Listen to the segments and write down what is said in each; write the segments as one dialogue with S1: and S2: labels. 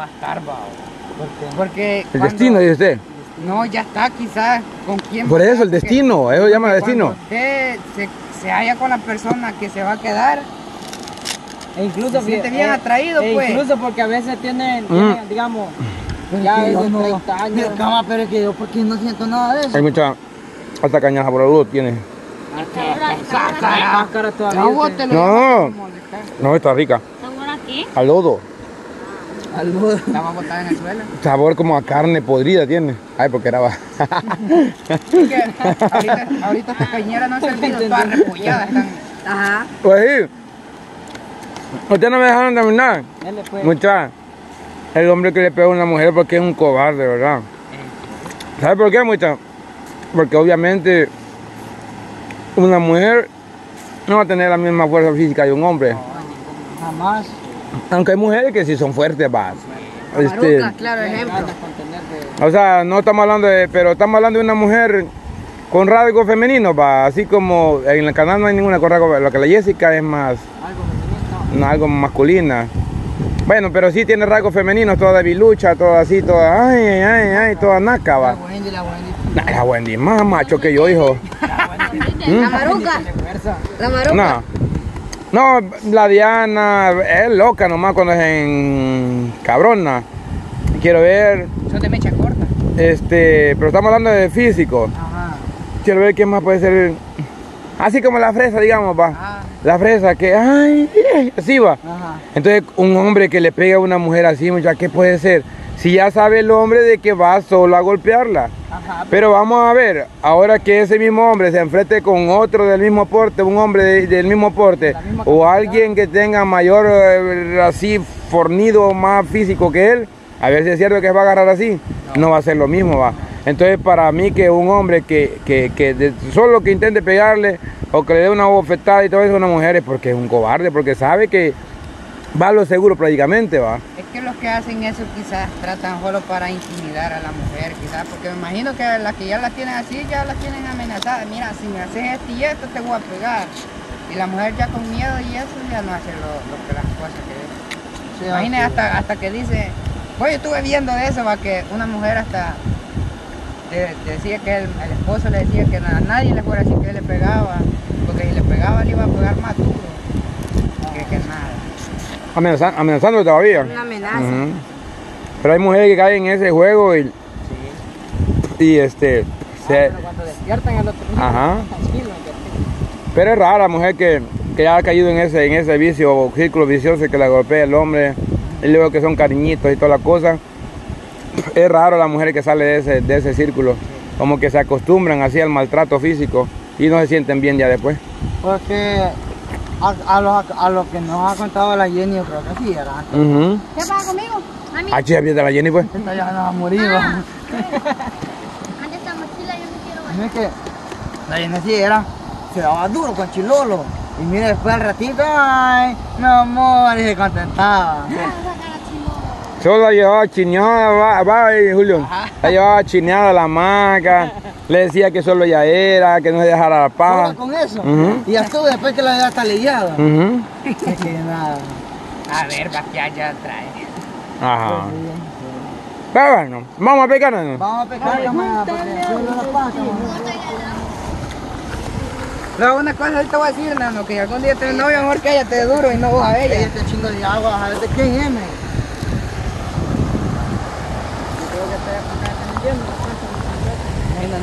S1: va a estar, va. Porque
S2: El
S1: cuando-
S2: destino, dice usted.
S1: No, ya está quizás con quién.
S2: Por eso, el destino, eso
S1: porque
S2: llama destino.
S1: Usted se, se halla con la persona que se va a quedar.
S3: E incluso
S1: Se siente bien
S3: eh,
S1: atraído,
S3: e
S1: pues.
S3: Incluso porque a veces tienen,
S2: Mm.
S3: tienen, digamos, ya
S4: que yo
S3: esos
S4: no-
S3: 30 años.
S4: Cama, pero es que yo porque no siento nada de eso.
S2: Hay mucha. Hasta cañaja por el tiene.
S3: Todavía.
S1: No,
S2: No. está rica.
S5: ¿Sabor a qué?
S2: Al lodo.
S4: Algo.
S1: Estaba botada en el suelo.
S2: Sabor como a carne podrida tiene. Ay, porque era. ba-
S1: Es que ahorita, ahorita esta cañera no ha servido, todas repolladas están.
S5: Ajá.
S2: Pues sí. Ustedes no me dejaron terminar.
S3: Pues.
S2: Mucha. El hombre que le pega a una mujer porque es un cobarde, ¿verdad? ¿Sabe por qué, mucha? Porque obviamente una mujer no va a tener la misma fuerza física de un hombre.
S4: Jamás.
S2: Aunque hay mujeres que sí son fuertes, va. Este,
S1: Maruca, claro ejemplo.
S2: o sea, no estamos hablando de, pero estamos hablando de una mujer con rasgos femeninos, va. Así como en el canal no hay ninguna con rasgos, lo que la Jessica es más, no, algo masculina. Bueno, pero sí tiene rasgos femeninos, toda debilucha, toda así, toda, ay, ay, ay, ay, toda naca, va.
S4: La Wendy, la Wendy.
S2: Nah, la Wendy, más macho que yo, hijo.
S5: La maruca. La maruca.
S2: No. No, la Diana es loca nomás cuando es en cabrona. Quiero ver,
S1: Son de mecha corta.
S2: este, pero estamos hablando de físico.
S1: Ajá.
S2: Quiero ver qué más puede ser. Así como la fresa, digamos, va.
S1: Ah,
S2: La fresa que, ay, así va.
S4: Ajá.
S2: Entonces, un hombre que le pega a una mujer así, mucha, ¿qué puede ser? Si ya sabe el hombre de que va solo a golpearla.
S1: ajá.
S2: Pero vamos a ver, ahora que ese mismo hombre se enfrente con otro del mismo porte, un hombre de- del mismo porte, o alguien que tenga mayor, eh, así, fornido, más físico que él, a ver si es cierto que va a agarrar así, no, va a ser lo mismo, va. Entonces, para mí que un hombre que, que, que de- solo que intente pegarle, o que le dé una bofetada y todo eso a una mujer es porque es un cobarde, porque sabe que va a lo seguro prácticamente, va.
S1: Es que los que hacen eso quizás tratan solo para intimidar a la mujer, quizás, porque me imagino que las que ya las tienen así, ya las tienen amenazadas. Mira, si me haces esto y esto, te voy a pegar. Y la mujer ya con miedo y eso ya no hace lo, lo que las cosas que
S4: Sí,
S1: Imagine
S4: así.
S1: hasta, hasta que dice, pues yo estuve viendo de eso, va que una mujer hasta de- decía que el, el esposo le decía que a nadie le fuera así que él le pegaba, porque si le pegaba le iba a pegar más duro que, que nada.
S2: Amenaza- amenazando todavía.
S5: Una amenaza.
S2: Ujú. Pero hay mujeres que caen en ese juego y, y este, se-
S3: Pero cuando despiertan otro día,
S2: Ajá.
S3: tranquilo,
S2: pero es rara la mujer que, que ya ha caído en ese, en ese vicio o círculo vicioso que la golpea el hombre y luego que son cariñitos y toda la cosa. Es raro la mujer que sale de ese, de ese círculo, como que se acostumbran así al maltrato físico y no se sienten bien ya después.
S4: Porque a, a lo, a lo que nos ha contado la Jenny, yo creo que sí era.
S2: Uh
S5: ¿Qué pasa conmigo? Mami,
S2: Ah, chica, de la Jenny pues.
S4: Esta ya no va a morir. va.
S5: anda esta mochila, yo no quiero
S4: No es que la Jenny sí era, se daba duro con Chilolo. Y mira, después al ratito, ay, mi amor, y se contentaba.
S2: Solo la llevaba chineada, va, va ahí, Julio. La llevaba chineada la maca. Le decía que solo ella era, que no se dejara la paja.
S4: Con eso.
S2: Ujú.
S4: Y ya estuvo después que la había hasta lidiado.
S2: Ujú.
S4: Es que nada.
S1: A ver, va que ya, ya trae.
S2: Ajá. Pero bueno, vamos a pegarnos.
S4: Vamos a pecar, camarada, porque solo la pasa.
S1: Pero una cosa ahorita voy a decir, nano, que algún día tenés novio, mejor que ella te duro y no vos a
S4: Ella
S1: ella.
S4: este chingo de agua, a ver de quién es, me.
S1: Ay, no, no,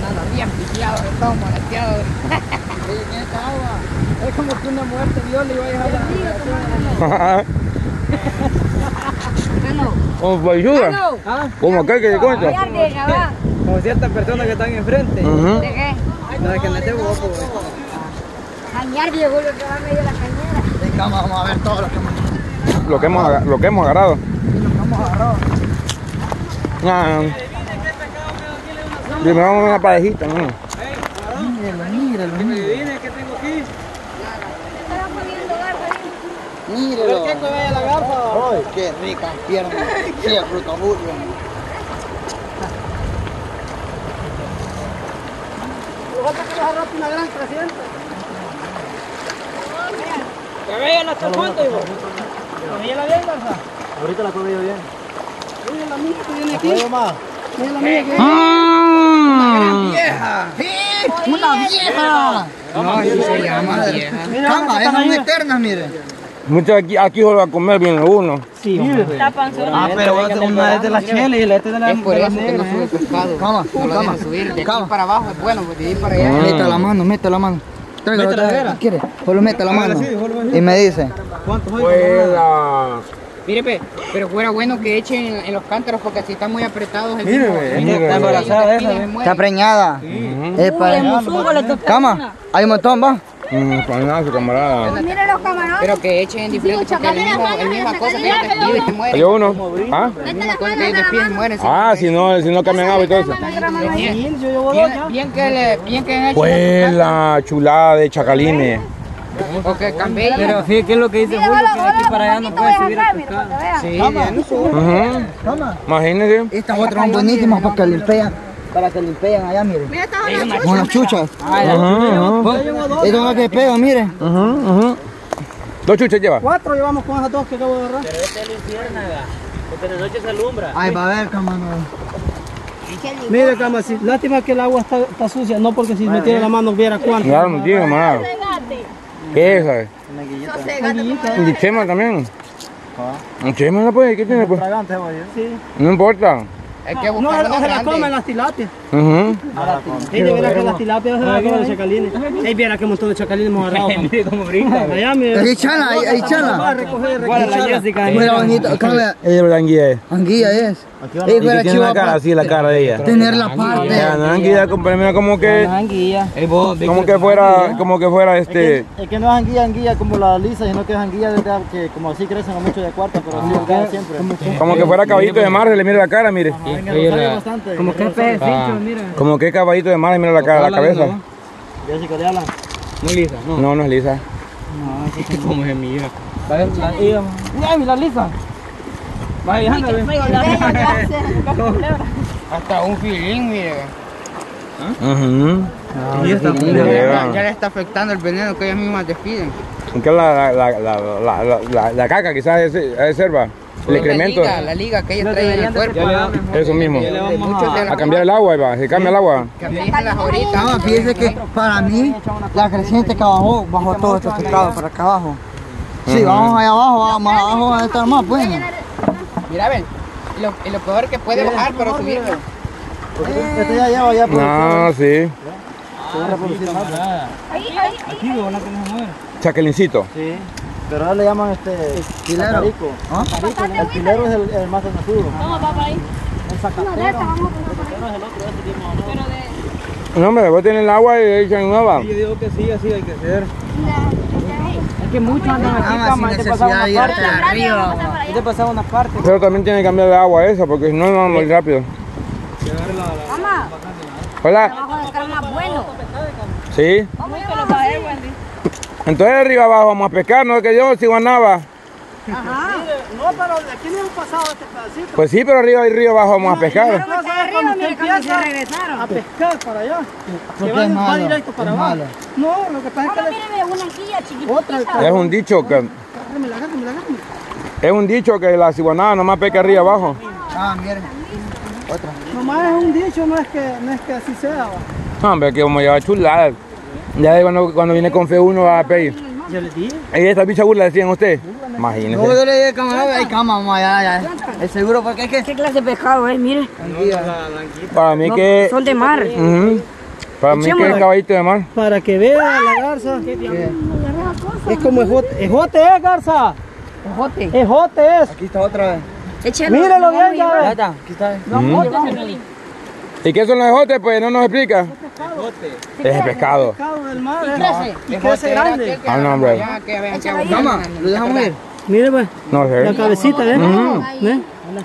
S1: no, bien piciado, de todo moleteado.
S3: Es como que una mujer te viola y va a dejar la
S2: ¿Cómo fue ayuda?
S3: ¿Ah?
S2: ¿Cómo que que te cuento?
S3: Como ciertas personas que están enfrente.
S2: Ujú.
S5: ¿De qué?
S3: No es que no guapo, güey.
S5: Cañar, Diego, lo que va a medio la cañera.
S4: Cama vamos a ver todo lo que hemos
S2: Lo que hemos, lo que hemos agarrado.
S4: lo que hemos agarrado.
S2: Ah, Dime, vamos a una parejita, ¿no?
S4: Mírelo, mírelo, mírelo.
S3: Adivine qué tengo aquí.
S5: Estaba poniendo garra ahí.
S4: Mírelo.
S3: ¿Qué que vaya la gafa?
S4: Ay, qué rica pierna. Sí, el fruto burro.
S3: Falta que los arrope una gran 300. Que vean hasta cuánto, hijo. ¿Con ella la bien, Garza?
S6: Ahorita la comí yo bien.
S3: la mía que viene aquí. Mira la mía que
S2: Mm.
S1: ¡Vieja!
S4: ¡Una vieja!
S1: No, así se llama vieja.
S4: Cama, esas son eternas, mire.
S2: Muchos aquí, aquí solo a comer bien uno.
S3: Sí, hombre.
S4: Ah, pero una es de la chela y la otra es de la
S1: Es por eso que no sube pescado.
S4: Cama,
S1: No lo
S4: cama.
S1: subir. De aquí
S4: Cama.
S1: para abajo es bueno, pues de ahí para allá.
S2: Mm.
S4: Meta la mano, meta la mano. Tráigalo,
S3: Mete.
S4: ¿Quiere? Solo mete la mano. Y me dice.
S3: ¿Cuántos hay?
S1: Mire, pe, pero fuera bueno que echen en, en los cántaros porque si están muy apretados el
S2: Mire,
S1: mismo- el mismo- ellos
S3: embarazada esa,
S1: se
S3: ve.
S1: mueren.
S4: Está preñada. Es para... Cama, hay un montón, va.
S2: Mm, coñazo, camarada.
S5: Mira los camarones.
S1: Pero que echen en diferentes porque el mismo, el misma cosa que ellos se mueren.
S2: ¿Hay uno? ¿Ah?
S1: Cosa que ellos mueren. se
S2: Ah, si no, si no cambian agua y todo eso.
S1: Bien,
S3: Yo
S1: bien que le, bien que han hecho
S2: Pues la chulada de chacalines.
S1: O que cambien.
S3: Pero fíjate que es lo que dice Julio, que de aquí para allá no puede subir a pescar.
S1: Sí.
S4: Cama.
S2: Imagínese.
S4: Estas otras son buenísimas para que limpian. Para que limpian allá, mire. Con las chuchas.
S2: Ujú.
S4: Estas son las que pegan, mire.
S2: Ujú, ujú. Dos chuchas lleva.
S3: Cuatro llevamos con esas dos que acabo de agarrar.
S4: Ay, va a ver, cama, no.
S3: Mire, cama, lástima que el agua está, está sucia, no porque si metiera la mano viera cuánto.
S2: Claro, no tiene. ¿Qué es esa? ¿Y chema también? ¿Un chema no puede? ¿Qué tiene pues?
S3: Sí.
S2: No importa.
S1: Hay que
S3: No,
S1: buscar
S3: se
S1: una
S3: se la comen las tilapias.
S2: Ujú.
S3: Sí, de veras que las tilapias se las comen los chacalines. Ahí viera qué montón de chacalines hemos agarrado. cama. Allá, mire.
S4: Ahí chala, ahí,
S3: a
S4: chala.
S3: recoger, recoger.
S4: Mira, bonito,
S2: Ella es la anguilla. es.
S4: anguilla es. Ey, fuera
S2: tiene la cara así, la cara de ella.
S4: tener la parte.
S2: La anguilla como, mira, como que,
S3: Anguilla.
S2: como que fuera, como que fuera este.
S6: Es que no es anguilla, anguilla como la lisa, sino que es anguilla de que como así crecen a mucho de cuarta, pero sí acá siempre.
S2: Como que fuera caballito de mar, le mira la cara, mire.
S6: bastante.
S3: Como que es pececito, mira.
S2: Como que caballito de mar, mira la cara, la cabeza.
S6: Jessica, déjala.
S3: Muy lisa, ¿no?
S2: No, no es lisa.
S3: Como es mi hija. Mira, mira, lisa.
S1: Hasta un filín, mire.
S2: Ujú.
S1: Ya, ya le está afectando el veneno que ellas mismas despiden.
S2: ¿Qué es la, la, la, la, la, la, la caca quizás es, es serva? El excremento.
S1: La liga, la liga que ellas traen en el cuerpo.
S2: Eso mismo. A cambiar el agua, ahí va. Se cambia el agua.
S4: Cama, fíjese que para mí la creciente que bajó, bajó todo este pescado para acá abajo. Sí, vamos allá abajo, vamos más abajo va a estar más, pues.
S1: Mira, ven. Y lo, y lo peor que puede bajar, pero subir.
S6: Este ya lleva ya por
S2: No, sí.
S6: se va a reproducir más.
S2: Chacalincito.
S6: Sí. Pero ahora le llaman este
S4: Pilero. ¿Ah?
S6: El pilero es el, el más desnudo.
S2: No, hombre, vos tenés el agua y le echan nueva.
S3: Yo digo que sí, así hay que ser. Es que muchos andan aquí,
S4: Cama, sin
S3: cama, y te pasaba
S4: necesidad
S3: una
S4: de irte
S3: parte.
S4: arriba.
S3: Y te pasaba una parte.
S2: Pero también tiene que cambiar el agua esa, porque si no, no va a morir rápido.
S5: Mamá,
S2: Hola.
S5: abajo de estar más bueno.
S2: Sí. Entonces arriba abajo vamos a pescar, no es que yo si guanaba.
S3: No, pero de aquí no hemos pasado este pedacito.
S2: Pues sí, pero arriba y río abajo vamos a pescar.
S3: No, ¿sabes? Cuando usted empieza a pescar para allá, que va, directo para abajo.
S4: malo.
S3: No, lo que pasa es que
S5: una anguilla chiquitita.
S3: Otra.
S2: Es un dicho que es un dicho que la ciguanada nomás pesca arriba abajo.
S4: Ah, mire. Otra.
S3: Nomás es un dicho, no es que, no es que así sea. va.
S2: No, Hombre, que como lleva chulada. Ya de cuando, cuando viene con fe uno va a pedir.
S3: Yo les dije.
S2: ¿Y esta bicha burla decían usted?
S4: No,
S2: Imagínese.
S4: yo le dije, camarada, hay cama, vamos allá, allá. Es seguro porque es que
S5: ¿Qué clase de pescado es? Mire.
S2: Para mí que...
S5: Son de mar.
S2: Para mí que es caballito de mar.
S3: Para que vea la garza. Es como ejote. ¿Ejote es, garza?
S5: Ojote.
S3: Ejote es.
S4: Aquí está otra vez.
S5: Échelo.
S3: Mírelo bien,
S4: Ya
S3: ya ve.
S4: está, aquí está.
S2: ¿Y qué son los ejotes? Pues no nos explica. Es el pescado.
S3: Pescado del mar. ¿eh? Y crece grande.
S2: Ah, no, hombre.
S1: Ya que vean que
S4: Cama, lo dejamos ir.
S3: Mire, pues.
S2: No
S3: La
S2: sé.
S3: cabecita, ¿ves? ¿Ves?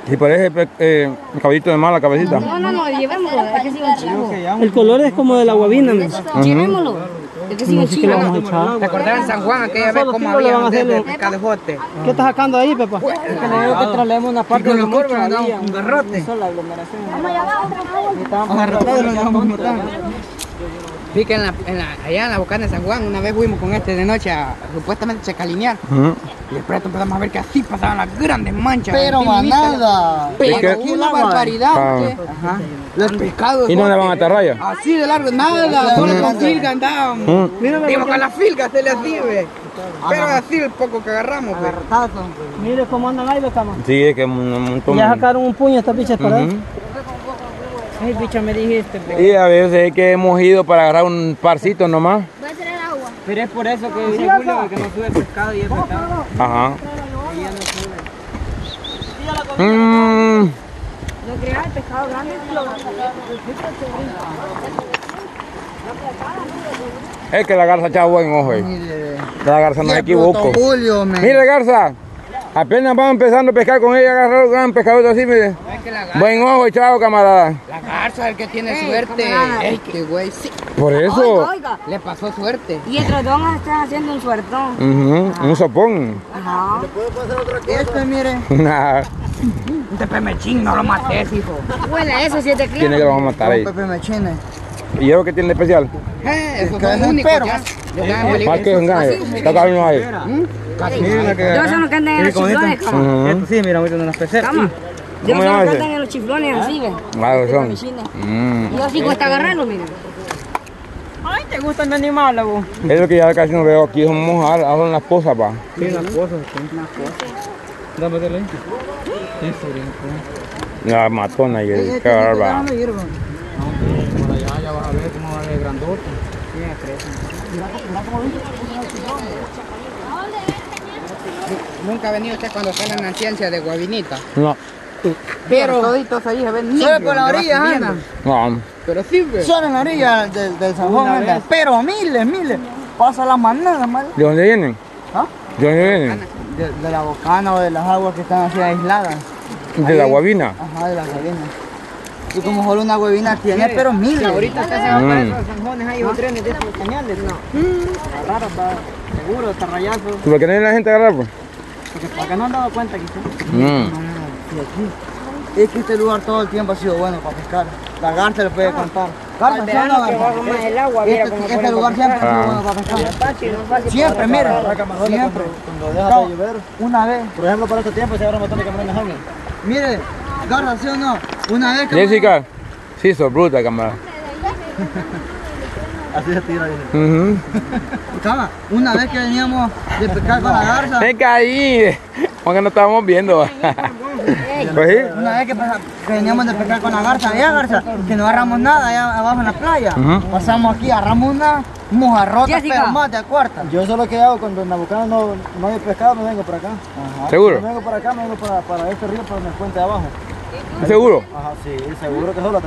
S2: Si parece eh, caballito de mar la cabecita.
S5: No, no, no, llevémoslo. Es que sigue un chivo.
S3: El color es como de la guabina, ¿no?
S5: Llevémoslo. Que sigue un
S3: que le
S5: chivo.
S3: vamos a echar.
S1: ¿Te acordás en San Juan aquella vez cómo había
S3: van a hacer
S1: de
S3: los-
S1: pescado de jote?
S3: ¿Qué estás sacando ahí, Pepa?
S1: que le digo que traemos una parte de los muros, un garrote.
S5: Vamos allá abajo.
S4: Agarrotado lo dejamos botar.
S1: Fíjate en la, en la- allá en la bocana de San Juan, una vez fuimos con este de noche a supuestamente chacalinear.
S2: Ujú.
S1: Y después empezamos a ver que así pasaban las grandes manchas.
S4: Pero manada.
S1: Pero
S2: ¿Y qué?
S1: una barbaridad.
S2: Ah.
S1: Ajá. Los pescados.
S2: ¿Y no le van a atarraya?
S1: Así de largo, nada, solo con filga andábamos.
S2: Mm.
S1: Digo, con la filga se le así, ve. Pero así el poco que agarramos, ve.
S4: Tato.
S3: Mire cómo andan ahí los camas.
S2: Sí, es que un un montón.
S3: Ya sacaron un puño estas bichas para
S2: Ujú.
S3: Ay, bicha, me dijiste. pe.
S2: Y a veces es que hemos ido para agarrar un parcito nomás.
S5: Voy a traer agua.
S1: Pero es por eso que dice Julio que no sube pescado y es pescado.
S2: Ajá. Mm,
S5: No creas, el pescado grande.
S2: es que la garza echaba buen ojo. eh.
S4: Mire.
S2: La garza no se equivoco.
S4: Julio.
S2: Mire, garza. Apenas vamos empezando a pescar con ella, agarrar un gran pescadito así, mire.
S1: Es que
S2: Buen ojo, echado, camarada.
S1: la garza es el que tiene suerte.
S5: camarada.
S1: Este güey sí,
S2: Por
S5: Oiga,
S2: eso.
S5: oiga.
S1: le pasó suerte.
S5: Y el dos están haciendo un suertón.
S2: Un sopón.
S5: Ajá.
S4: Este, mire.
S2: Nah,
S1: Este pemechín no lo mates, hijo.
S5: Huele eso, siete
S2: tiene que lo vamos a matar ahí.
S4: Pepe Mechine.
S2: ¿Y eso qué tiene de especial?
S1: Eh, esos
S4: que es perro.
S1: ya. Bolivia.
S2: ¿Para qué vengaje? Está cabrón ahí.
S5: Yo son los que andan en los chiflones, cama.
S2: Ujú.
S3: Sí, mira, ahorita en las peceras.
S5: Cama. Yo
S2: ¿Cómo
S5: son
S2: llama
S5: los que
S2: ese?
S5: andan en los chiflones así, ve.
S2: Claro, son.
S5: Mechines.
S2: Mm.
S5: Y yo sí cuesta agarrarlo, miren.
S3: Ay, te gusta mi animal, vos.
S2: Es lo que ya casi no veo aquí, somos a son las cosas, pa.
S3: Sí, unas cosas. Dame de ahí.
S2: La matona y el qué barba.
S3: Por allá ya vas a ver cómo va de grandote.
S1: Nunca ha venido usted cuando salen en ciencia de Guavinita.
S2: No,
S1: Pero toditos ahí se ven
S4: Solo por la orilla, anda.
S2: no.
S1: Pero sí, ve.
S4: Solo en la orilla del, del San Juan, anda. Pero miles, miles. Pasa la manada, mal.
S2: ¿De dónde vienen?
S4: ¿Ah?
S2: ¿De dónde vienen?
S4: De, de la bocana o de las aguas que están así aisladas.
S2: De la guabina.
S4: Ajá, de las huevinas. Y como solo una huevina tiene, pero miles.
S1: Ahorita usted se va
S2: Mm.
S1: para esos zanjones ahí,
S3: Hay trenes de esos cañales, no. Raro, está seguro, está rayazo.
S2: ¿Tú por qué no viene la gente a agarrar, pues?
S3: Porque para que no han dado cuenta quizás.
S2: Mm.
S4: Es que este lugar todo el tiempo ha sido bueno para pescar. La garza le puede contar. Garza, ¿sí o no,
S5: Verano que
S4: garza?
S5: baja más el agua, mira
S4: Este, este
S5: pone
S4: lugar siempre ha
S2: Ah.
S4: sido bueno para pescar.
S5: Fácil, no fácil.
S4: Siempre, mire. Siempre.
S6: Cuando deja de llover,
S4: Una vez,
S6: por ejemplo, para este tiempo se agarran un montón de camarones jóvenes.
S4: mire, garza, ¿sí o no? Una vez que...
S2: Jessica, sí, sos bruta, camarada.
S6: Así se tira. dice.
S4: Cama, una vez que veníamos de pescar con la garza,
S2: Me caí. Porque no estábamos viendo. pues sí.
S4: una vez que, veníamos de pescar con la garza, allá garza, que no agarramos nada allá abajo en la playa. Pasamos aquí, agarramos una mojarrota, pero más de cuarta.
S6: Yo eso es lo que hago cuando en la Bucana no, no hay pescado, me vengo para acá.
S2: ¿Seguro?
S6: Me vengo para acá, me vengo para, para este río, para el puente de abajo.
S2: ¿Seguro?
S6: Ajá, sí, seguro que solo a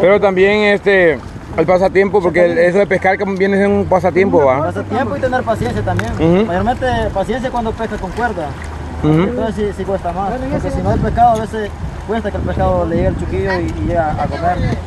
S2: Pero también este el pasatiempo, porque el- eso de pescar viene siendo un pasatiempo, va.
S6: Pasar tiempo y tener paciencia también.
S2: Ujú.
S6: Mayormente paciencia cuando pesca con cuerda. Entonces sí, sí cuesta más. Porque si no hay pescado, a veces cuesta que el pescado le llegue el chuquillo y, y llega a comer.